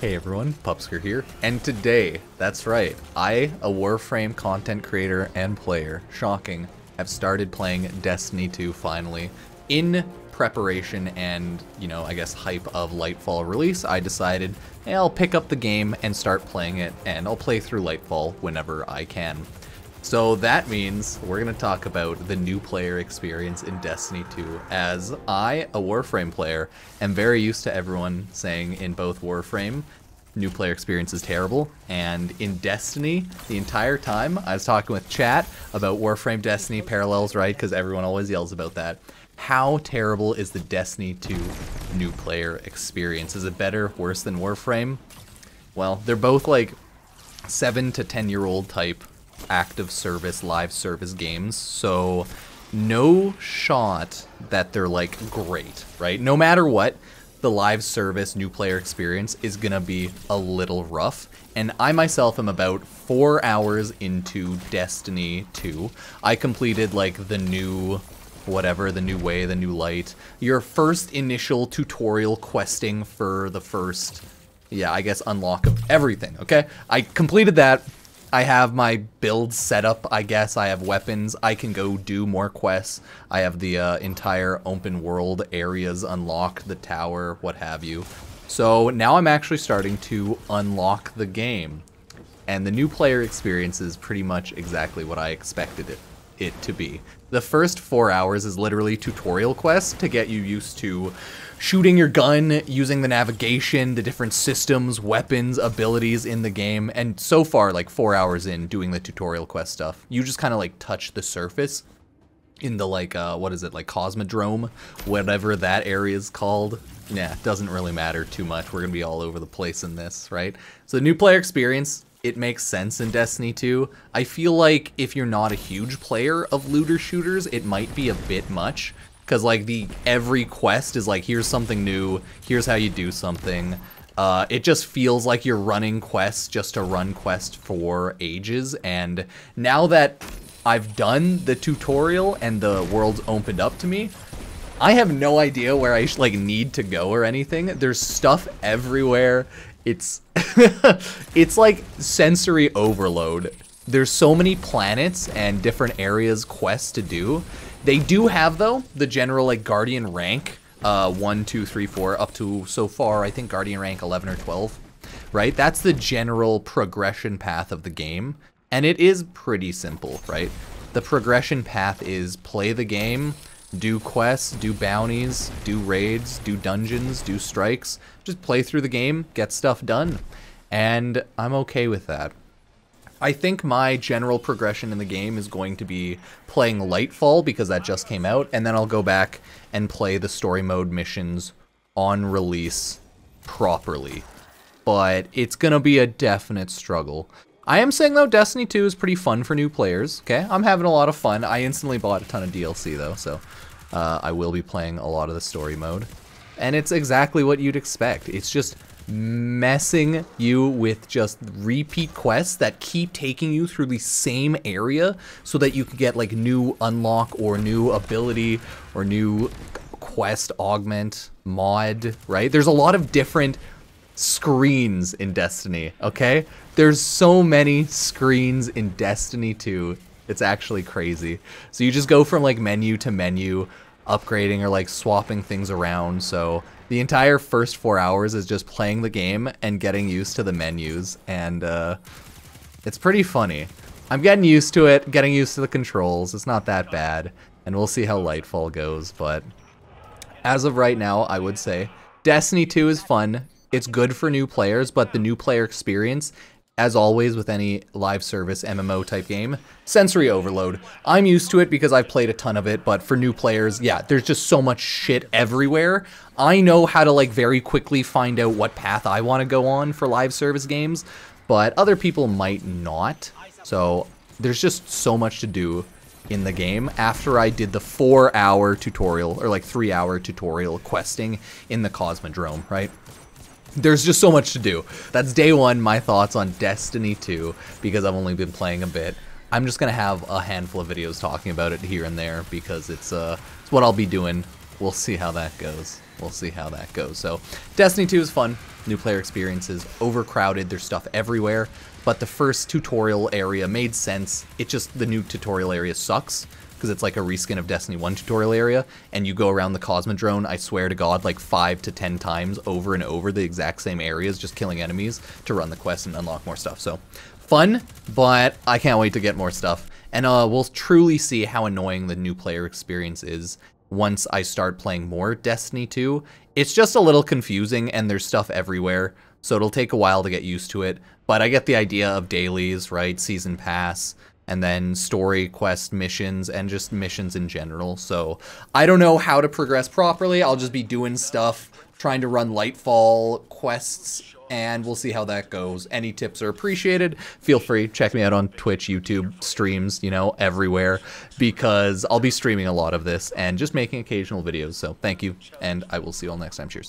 Hey everyone, Pupsker here, and today, that's right, I, a Warframe content creator and player, shocking, have started playing Destiny 2 finally. In preparation and, you know, I guess hype of Lightfall release, I decided, hey, I'll pick up the game and start playing it, and I'll play through Lightfall whenever I can. So that means we're going to talk about the new player experience in Destiny 2, as I, a Warframe player, am very used to everyone saying in both Warframe, new player experience is terrible, and in Destiny, the entire time, I was talking with chat about Warframe Destiny parallels, right, because everyone always yells about that. How terrible is the Destiny 2 new player experience? Is it better, worse than Warframe? Well, they're both like 7 to 10 year old type active service, live service games. So no shot that they're like great, right? No matter what, the live service new player experience is gonna be a little rough. And I myself am about four hours into Destiny 2. I completed like the new whatever, the new way, the new light. Your first initial tutorial questing for the first, yeah, I guess unlock of everything, okay? I completed that I have my build set up, I guess. I have weapons. I can go do more quests. I have the uh, entire open world areas unlocked, the tower, what have you. So now I'm actually starting to unlock the game. And the new player experience is pretty much exactly what I expected it, it to be. The first four hours is literally tutorial quests to get you used to shooting your gun, using the navigation, the different systems, weapons, abilities in the game. And so far, like four hours in doing the tutorial quest stuff, you just kind of like touch the surface in the like, uh, what is it, like Cosmodrome, whatever that area is called. Yeah, doesn't really matter too much. We're going to be all over the place in this, right? So the new player experience, it makes sense in Destiny 2. I feel like if you're not a huge player of looter shooters, it might be a bit much because like the every quest is like here's something new here's how you do something. Uh, it just feels like you're running quests just to run quest for ages and now that I've done the tutorial and the world's opened up to me I have no idea where I like need to go or anything. There's stuff everywhere. It's it's like sensory overload. There's so many planets and different areas quests to do they do have, though, the general, like, Guardian rank. Uh, 1, 2, 3, 4, up to, so far, I think Guardian rank 11 or 12. Right? That's the general progression path of the game. And it is pretty simple, right? The progression path is play the game, do quests, do bounties, do raids, do dungeons, do strikes. Just play through the game, get stuff done. And I'm okay with that. I think my general progression in the game is going to be playing Lightfall because that just came out, and then I'll go back and play the story mode missions on release properly. But it's going to be a definite struggle. I am saying though, Destiny 2 is pretty fun for new players, okay? I'm having a lot of fun. I instantly bought a ton of DLC though, so uh, I will be playing a lot of the story mode. And it's exactly what you'd expect. It's just messing you with just repeat quests that keep taking you through the same area so that you can get like new unlock or new ability or new quest augment mod, right? There's a lot of different screens in Destiny, okay? There's so many screens in Destiny 2. It's actually crazy. So you just go from like menu to menu, upgrading or like swapping things around. So the entire first four hours is just playing the game and getting used to the menus, and uh, it's pretty funny. I'm getting used to it, getting used to the controls. It's not that bad, and we'll see how Lightfall goes, but as of right now, I would say Destiny 2 is fun. It's good for new players, but the new player experience as always with any live service MMO type game, sensory overload. I'm used to it because I've played a ton of it, but for new players, yeah, there's just so much shit everywhere. I know how to like very quickly find out what path I want to go on for live service games, but other people might not. So there's just so much to do in the game after I did the four hour tutorial or like three hour tutorial questing in the Cosmodrome, right? There's just so much to do. That's day one, my thoughts on Destiny 2, because I've only been playing a bit. I'm just gonna have a handful of videos talking about it here and there because it's uh it's what I'll be doing we'll see how that goes. We'll see how that goes. So, Destiny 2 is fun. New player experiences, overcrowded, there's stuff everywhere. But the first tutorial area made sense. It just, the new tutorial area sucks because it's like a reskin of Destiny 1 tutorial area, and you go around the Cosmodrome, I swear to god, like 5 to 10 times over and over the exact same areas, just killing enemies to run the quest and unlock more stuff. So, fun, but I can't wait to get more stuff. And uh, we'll truly see how annoying the new player experience is once I start playing more Destiny 2. It's just a little confusing and there's stuff everywhere, so it'll take a while to get used to it. But I get the idea of dailies, right? Season pass, and then story quest missions and just missions in general. So I don't know how to progress properly. I'll just be doing stuff, trying to run Lightfall quests and we'll see how that goes. Any tips are appreciated. Feel free, check me out on Twitch, YouTube, streams, you know, everywhere, because I'll be streaming a lot of this and just making occasional videos. So thank you, and I will see you all next time. Cheers.